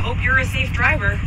hope you're a safe driver.